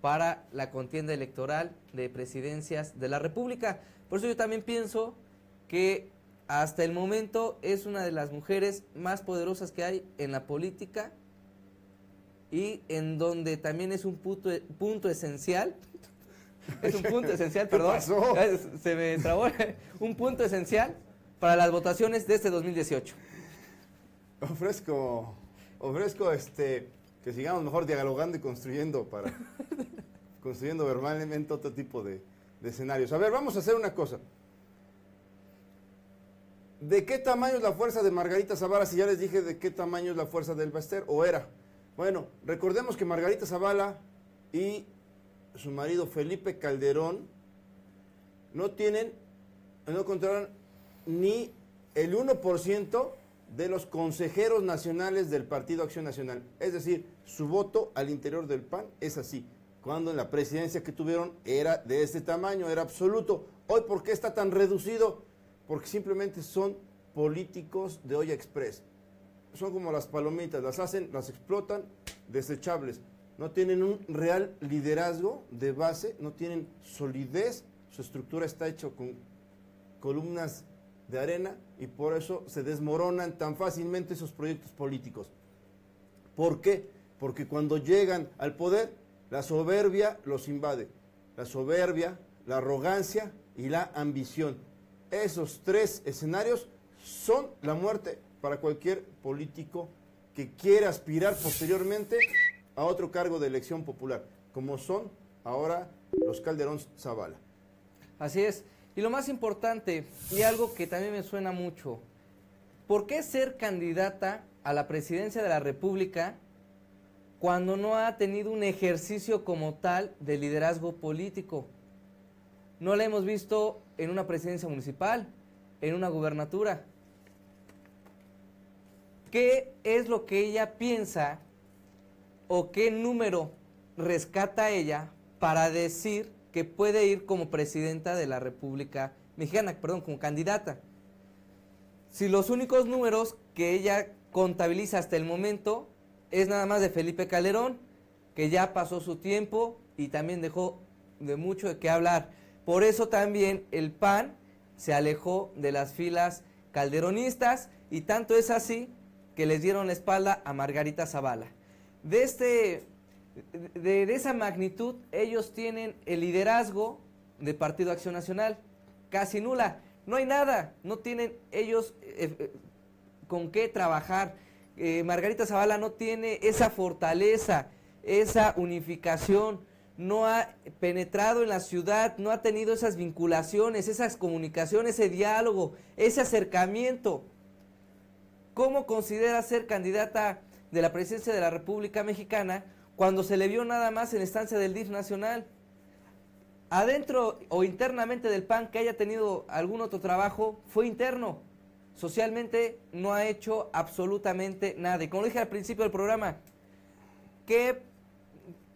para la contienda electoral de presidencias de la República. Por eso yo también pienso que hasta el momento es una de las mujeres más poderosas que hay en la política y en donde también es un punto, punto esencial. Es un punto esencial, ¿Qué perdón. pasó? Se me trabó. Un punto esencial para las votaciones de este 2018. Ofrezco, ofrezco este, que sigamos mejor dialogando y construyendo para construyendo verbalmente otro tipo de, de escenarios. A ver, vamos a hacer una cosa. ¿De qué tamaño es la fuerza de Margarita Zavala? Si ya les dije de qué tamaño es la fuerza del Baster, o era. Bueno, recordemos que Margarita Zavala y su marido Felipe Calderón no tienen, no controlan ni el 1% de los consejeros nacionales del Partido Acción Nacional. Es decir, su voto al interior del PAN es así. Cuando en la presidencia que tuvieron era de este tamaño, era absoluto. Hoy, ¿por qué está tan reducido? Porque simplemente son políticos de olla express. Son como las palomitas, las hacen, las explotan, desechables. No tienen un real liderazgo de base, no tienen solidez, su estructura está hecha con columnas de arena y por eso se desmoronan tan fácilmente esos proyectos políticos. ¿Por qué? Porque cuando llegan al poder, la soberbia los invade. La soberbia, la arrogancia y la ambición. Esos tres escenarios son la muerte para cualquier político que quiera aspirar posteriormente a otro cargo de elección popular, como son ahora los Calderón Zavala. Así es. Y lo más importante, y algo que también me suena mucho, ¿por qué ser candidata a la presidencia de la República cuando no ha tenido un ejercicio como tal de liderazgo político? No la hemos visto en una presidencia municipal, en una gubernatura. ¿Qué es lo que ella piensa o qué número rescata ella para decir que puede ir como presidenta de la República Mexicana, perdón, como candidata. Si los únicos números que ella contabiliza hasta el momento es nada más de Felipe Calderón, que ya pasó su tiempo y también dejó de mucho de qué hablar. Por eso también el PAN se alejó de las filas calderonistas y tanto es así que les dieron la espalda a Margarita Zavala. De este de, esa magnitud, ellos tienen el liderazgo de Partido Acción Nacional, casi nula. No hay nada, no tienen ellos eh, eh, con qué trabajar. Eh, Margarita Zavala no tiene esa fortaleza, esa unificación, no ha penetrado en la ciudad, no ha tenido esas vinculaciones, esas comunicaciones, ese diálogo, ese acercamiento. ¿Cómo considera ser candidata de la presidencia de la República Mexicana cuando se le vio nada más en la estancia del DIF nacional. Adentro o internamente del PAN que haya tenido algún otro trabajo fue interno. Socialmente no ha hecho absolutamente nada. Y como dije al principio del programa, ¿qué,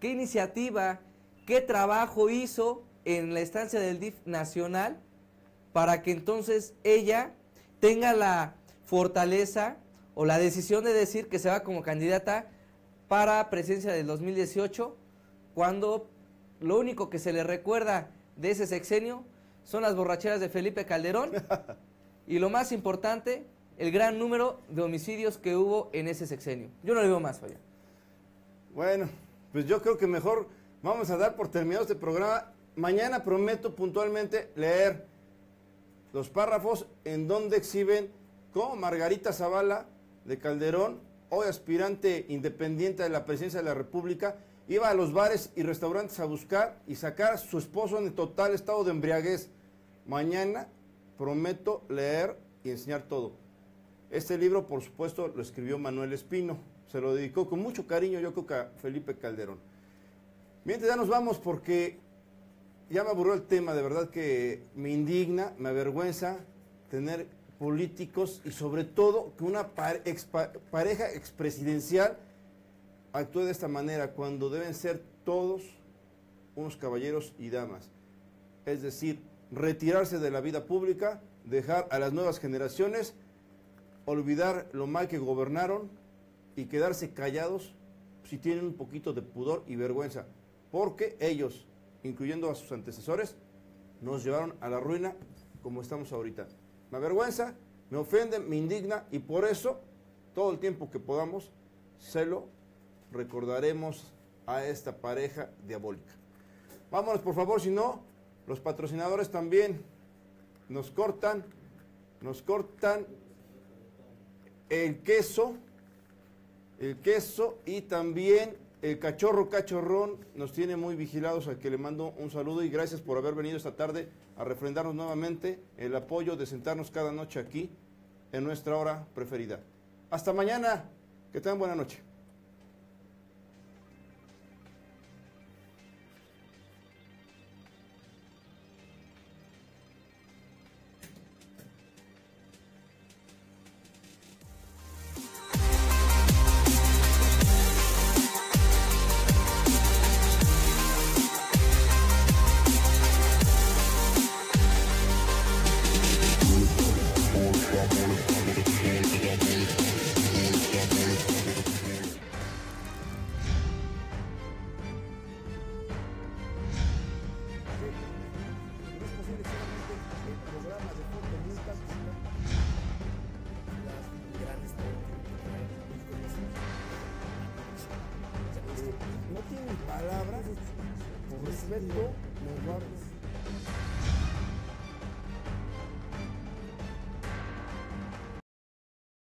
qué iniciativa, qué trabajo hizo en la estancia del DIF nacional para que entonces ella tenga la fortaleza o la decisión de decir que se va como candidata para presidencia del 2018, cuando lo único que se le recuerda de ese sexenio son las borracheras de Felipe Calderón y lo más importante, el gran número de homicidios que hubo en ese sexenio. Yo no le veo más, Falla. Bueno, pues yo creo que mejor vamos a dar por terminado este programa. Mañana prometo puntualmente leer los párrafos en donde exhiben cómo Margarita Zavala de Calderón hoy aspirante independiente de la presidencia de la República, iba a los bares y restaurantes a buscar y sacar a su esposo en total estado de embriaguez. Mañana prometo leer y enseñar todo. Este libro, por supuesto, lo escribió Manuel Espino. Se lo dedicó con mucho cariño, yo creo que a Felipe Calderón. Mientras ya nos vamos porque ya me aburrió el tema, de verdad que me indigna, me avergüenza tener políticos y sobre todo que una pareja expresidencial actúe de esta manera cuando deben ser todos unos caballeros y damas. Es decir, retirarse de la vida pública, dejar a las nuevas generaciones, olvidar lo mal que gobernaron y quedarse callados si tienen un poquito de pudor y vergüenza, porque ellos, incluyendo a sus antecesores, nos llevaron a la ruina como estamos ahorita me avergüenza, me ofende, me indigna y por eso todo el tiempo que podamos se lo recordaremos a esta pareja diabólica. Vámonos por favor, si no, los patrocinadores también nos cortan, nos cortan el queso, el queso y también El cachorro cachorrón nos tiene muy vigilados, al que le mando un saludo y gracias por haber venido esta tarde a refrendarnos nuevamente el apoyo de sentarnos cada noche aquí en nuestra hora preferida. Hasta mañana, que tengan buena noche.